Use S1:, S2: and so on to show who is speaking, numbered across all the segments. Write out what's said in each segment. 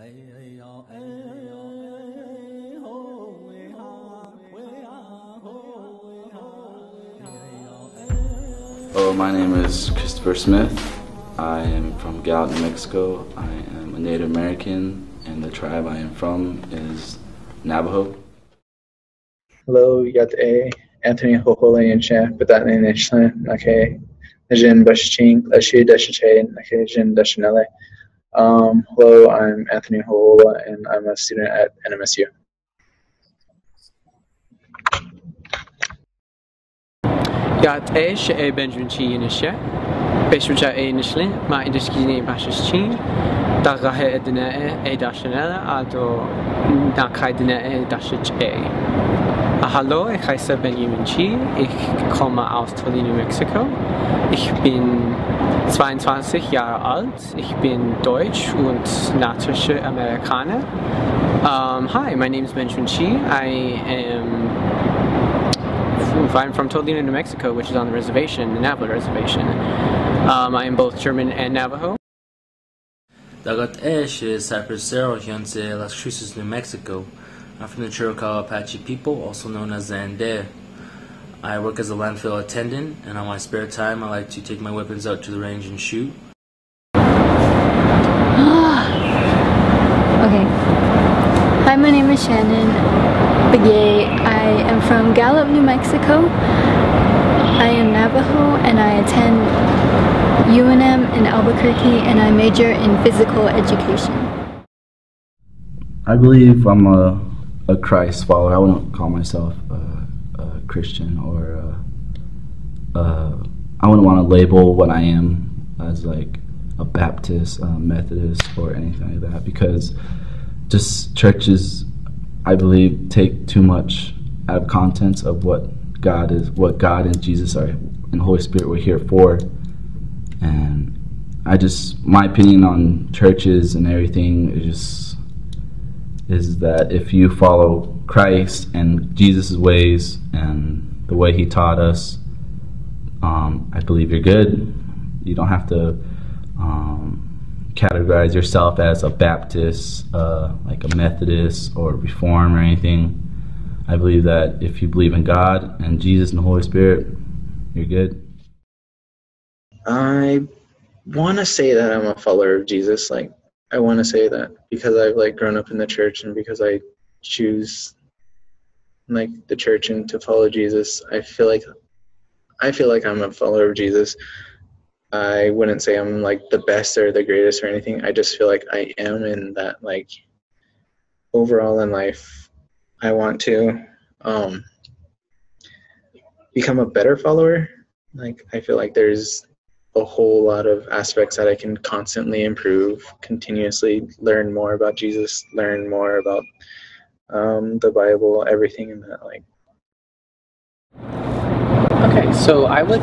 S1: Oh, my name is Christopher Smith. I am from Gallup, Mexico. I am a Native American, and the tribe I am from is Navajo.
S2: Hello, yat a Anthony Hohole and that name is Nake Jin Bashching, Lashi Dashache, Nake Jin Dashanele. Um, hello, I'm Anthony Hohola and I'm a student at NMSU.
S3: Eis e Benjamin Chi inishe. Beshwja e inishli, ma indiskini bashis chin. Da gahe edine e dashanela ado na kaidine e dashich e. Hallo, ich heiße Benjamin Chi. Ich komme aus Tolino, Mexiko. Ich bin 22 Jahre alt. Ich bin Deutsch und natürliche Amerikaner. Um, hi, my name is Benjamin Chi. I am I'm from Tolino, New Mexico, which is on the reservation, the Navajo reservation. Um, I am both German and Navajo.
S4: Dagat Esh is Cypressero Hyunse Las Cruces, New Mexico. I'm from the Chiricahua Apache people, also known as the Ande. I work as a landfill attendant, and on my spare time, I like to take my weapons out to the range and shoot. Ah.
S5: Okay. Hi, my name is Shannon Begay. I am from Gallup, New Mexico. I am Navajo and I attend UNM in Albuquerque and I major in physical education.
S1: I believe I'm a, a Christ follower. I wouldn't call myself a, a Christian or a, a, I wouldn't want to label what I am as like a Baptist, a Methodist, or anything like that because just churches, I believe, take too much out of contents of what God is, what God and Jesus are, and Holy Spirit were here for. And I just, my opinion on churches and everything is just is that if you follow Christ and Jesus' ways and the way He taught us, um, I believe you're good. You don't have to um, categorize yourself as a Baptist, uh, like a Methodist or Reform or anything. I believe that if you believe in God and Jesus and the Holy Spirit, you're good.
S2: I want to say that I'm a follower of Jesus. Like, I want to say that because I've like grown up in the church and because I choose like the church and to follow Jesus. I feel like I feel like I'm a follower of Jesus. I wouldn't say I'm like the best or the greatest or anything. I just feel like I am in that like overall in life I want to um become a better follower. Like I feel like there's a whole lot of aspects that I can constantly improve, continuously learn more about Jesus, learn more about um, the Bible, everything in that like
S3: Okay, so I would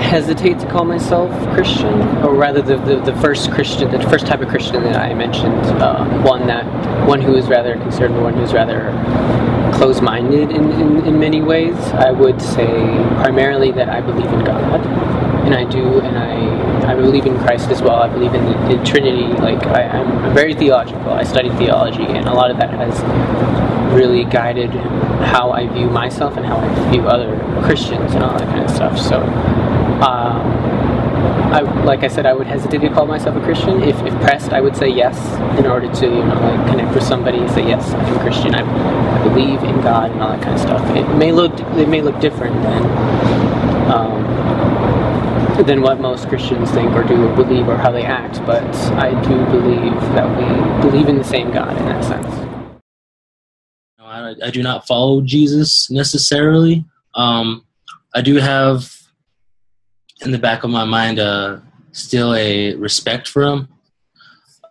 S3: hesitate to call myself Christian, or rather, the, the, the first Christian, the first type of Christian that I mentioned, uh, one that one who is rather conservative, one who is rather close-minded in, in, in many ways. I would say primarily that I believe in God, and I do, and I I believe in Christ as well. I believe in the, the Trinity. Like I, I'm very theological. I studied theology, and a lot of that has really guided how I view myself and how I view other Christians and all that kind of stuff. So, um, I, like I said, I would hesitate to call myself a Christian. If, if pressed, I would say yes in order to, you know, like connect with somebody and say yes, I'm a Christian. I, I believe in God and all that kind of stuff. It may look it may look different than um, than what most Christians think or do believe or how they act, but I do believe that we believe in the same God in that sense.
S4: I, I do not follow Jesus necessarily. Um, I do have in the back of my mind uh, still a respect for him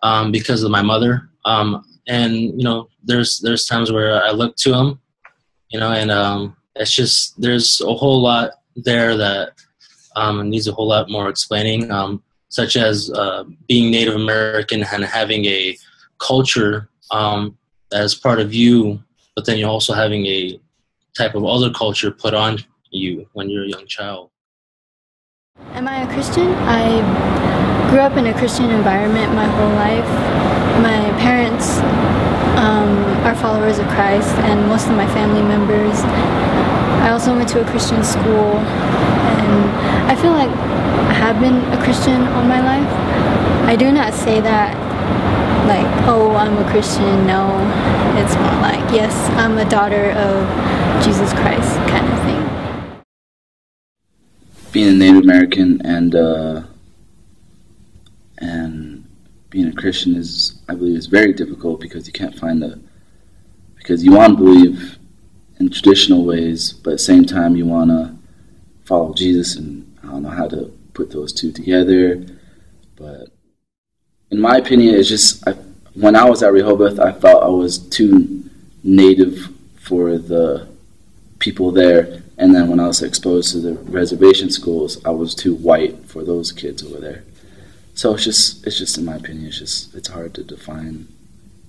S4: um, because of my mother. Um, and you know, there's there's times where I look to him, you know, and um, it's just there's a whole lot there that um, needs a whole lot more explaining, um, such as uh, being Native American and having a culture um, part of you, but then you're also having a type of other culture put on you when you're a young child.
S5: Am I a Christian? I grew up in a Christian environment my whole life. My parents are followers of Christ and most of my family members. I also went to a Christian school and feel like I have been a Christian all my life. I do not say that like, oh, I'm a Christian. No, it's more like, yes, I'm a daughter of Jesus Christ kind of thing.
S1: Being a Native American and uh, and being a Christian is, I believe, is very difficult because you can't find a because you want to believe in traditional ways, but at the same time you want to follow Jesus, and don't know how to put those two together. But in my opinion, it's just I, when I was at Rehoboth, I felt I was too native for the people there, and then when I was exposed to the reservation schools, I was too white for those kids over there. So it's just it's just in my opinion, it's just it's hard to define.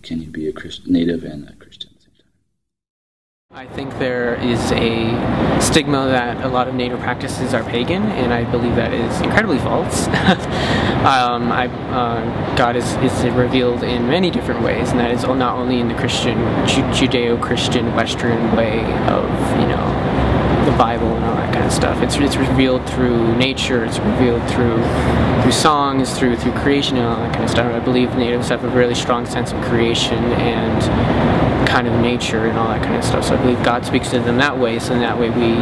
S1: Can you be a Christ, native and a Christian?
S3: I think there is a stigma that a lot of native practices are pagan, and I believe that is incredibly false. um, I, uh, God is, is revealed in many different ways, and that is not only in the Christian, Judeo-Christian Western way of, you know, the Bible and all that kind of stuff. It's, it's revealed through nature, it's revealed through through songs, through through creation and all that kind of stuff. I believe natives have a really strong sense of creation and kind of nature and all that kind of stuff. So I believe God speaks to them that way. So in that way, we,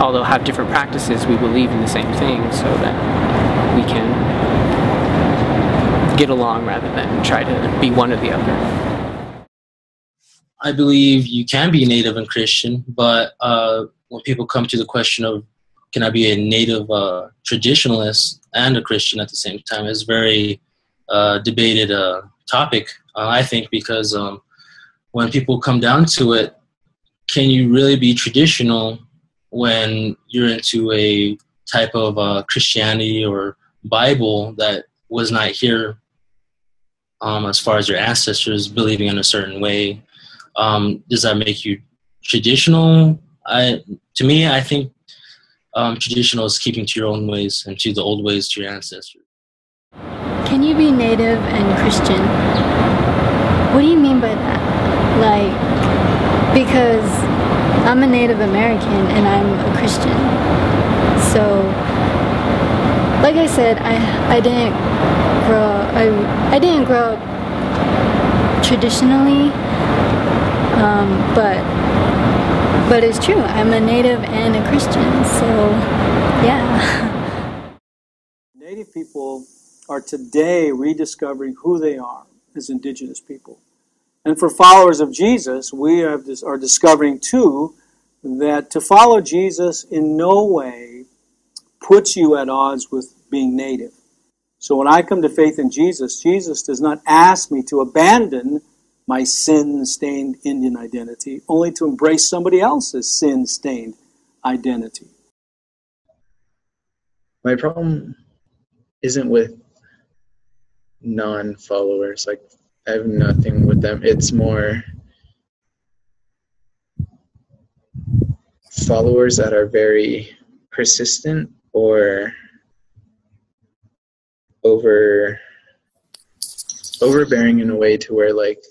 S3: although have different practices, we believe in the same thing, so that we can get along rather than try to be one or the other.
S4: I believe you can be native and Christian, but uh, when people come to the question of can I be a native uh, traditionalist and a Christian at the same time, it's very uh, debated uh, topic. Uh, I think because um, when people come down to it, can you really be traditional when you're into a type of uh, Christianity or Bible that was not here um, as far as your ancestors believing in a certain way? Um, does that make you traditional? I, to me, I think um, traditional is keeping to your own ways and to the old ways to your ancestors.
S5: Can you be native and Christian? What do you mean by that? Like, because I'm a Native American and I'm a Christian. So, like I said, I I didn't grow I I didn't grow up traditionally, um, but but it's true. I'm a Native and a Christian. So, yeah.
S6: Native people are today rediscovering who they are as indigenous people. And for followers of Jesus, we are discovering too that to follow Jesus in no way puts you at odds with being native. So when I come to faith in Jesus, Jesus does not ask me to abandon my sin stained Indian identity, only to embrace somebody else's sin stained identity.
S2: My problem isn't with non followers. Like, I have nothing with them. It's more followers that are very persistent or over overbearing in a way to where like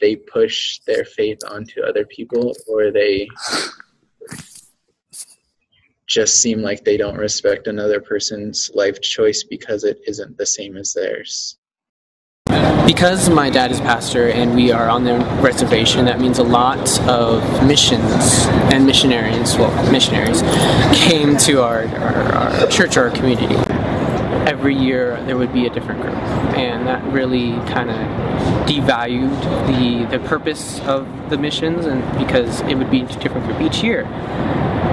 S2: they push their faith onto other people or they just seem like they don't respect another person's life choice because it isn't the same as theirs
S3: because my dad is pastor and we are on the reservation, that means a lot of missions and missionaries, well, missionaries, came to our, our, our church, or our community. Every year there would be a different group, and that really kind of devalued the the purpose of the missions, and because it would be a different group each year.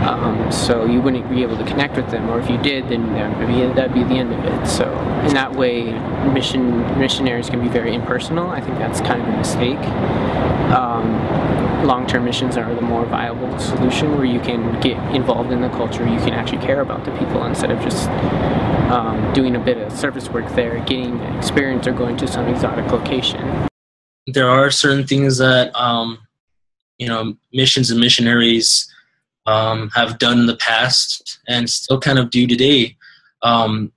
S3: Um, so you wouldn't be able to connect with them, or if you did, then that'd be, that'd be the end of it. So in that way, mission missionaries can be very impersonal. I think that's kind of a mistake. Um, long-term missions are the more viable solution, where you can get involved in the culture. You can actually care about the people instead of just um, doing a bit of service work there, getting experience, or going to some exotic location.
S4: There are certain things that um, you know missions and missionaries um, have done in the past and still kind of do today. Um,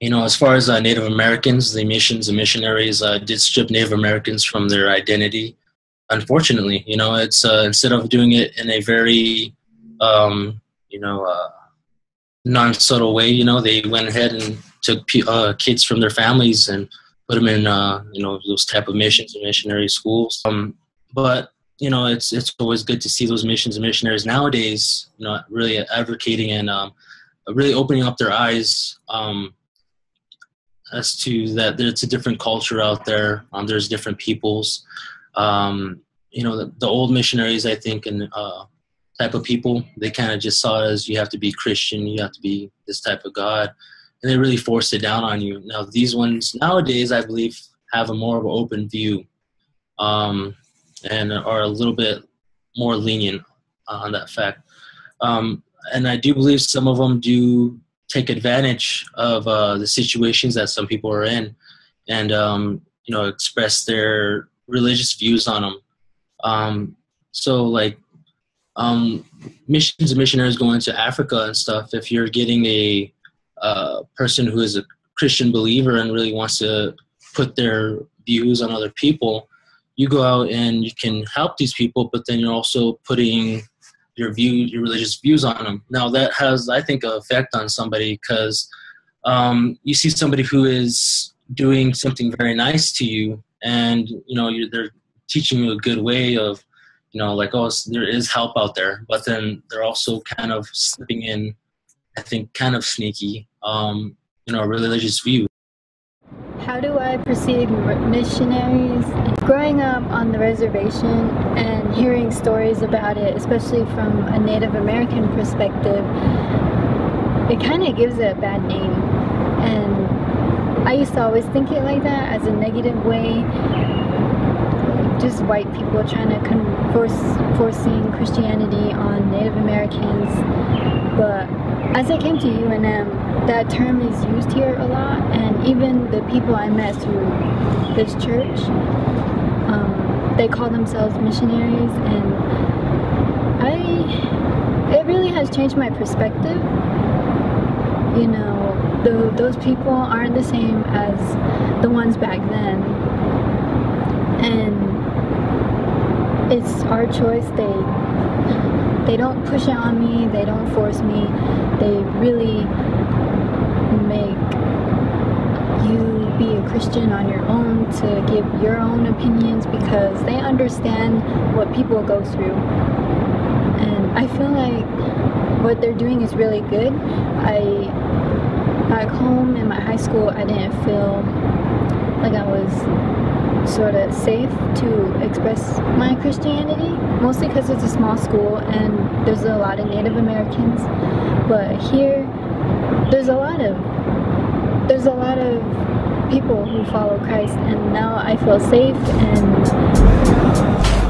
S4: you know, as far as uh, Native Americans, the missions and missionaries uh, did strip Native Americans from their identity. unfortunately, you know, it's uh, instead of doing it in a very, um, you know, uh, non-subtle way, you know, they went ahead and took uh, kids from their families and put them in, uh, you know, those type of missions and missionary schools. Um, but you know, it's it's always good to see those missions and missionaries nowadays, you know, really advocating and um, really opening up their eyes um, as to that there's a different culture out there. Um, there's different peoples. Um, you know, the, the, old missionaries, I think, and uh, type of people, they kind of just saw it as you have to be Christian, you have to be this type of God, and they really forced it down on you. Now, these ones nowadays, I believe, have a more of an open view. Um, and are a little bit more lenient on that fact. Um, and I do believe some of them do take advantage of uh, the situations that some people are in, and um, you know express their religious views on them. Um, so like um, missions and missionaries going to Africa and stuff. If you're getting a uh, person who is a Christian believer and really wants to put their views on other people, you go out and you can help these people, but then you're also putting your view, your religious views on them. Now that has, I think, an effect on somebody because um, you see somebody who is doing something very nice to you, and you know they're teaching you a good way of, you know, like oh, there is help out there, but then they're also kind of slipping in, I think, kind of sneaky, um, you know, a religious view.
S5: How do I perceive missionaries? Growing up on the reservation and hearing stories about it, especially from a Native American perspective, it kind of gives it a bad name. And I used to always think it like that as a negative way. Just white people trying to force forcing Christianity on Native Americans. But as I came to UNM, that term is used here a lot, and even the people I met through this church, um, they call themselves missionaries, and I, it really has changed my perspective. You know, the, those people aren't the same as the ones back then, and it's our choice. They they don't push it on me, they don't force me, they really make you be a Christian on your own to give your own opinions because they understand what people go through. And I feel like what they're doing is really good. I back home in my high school I didn't feel like I was sort of safe to express my Christianity, mostly because it's a small school and there's a lot of Native Americans. But here, there's a lot of there's a lot of people who follow Christ, and now I feel safe and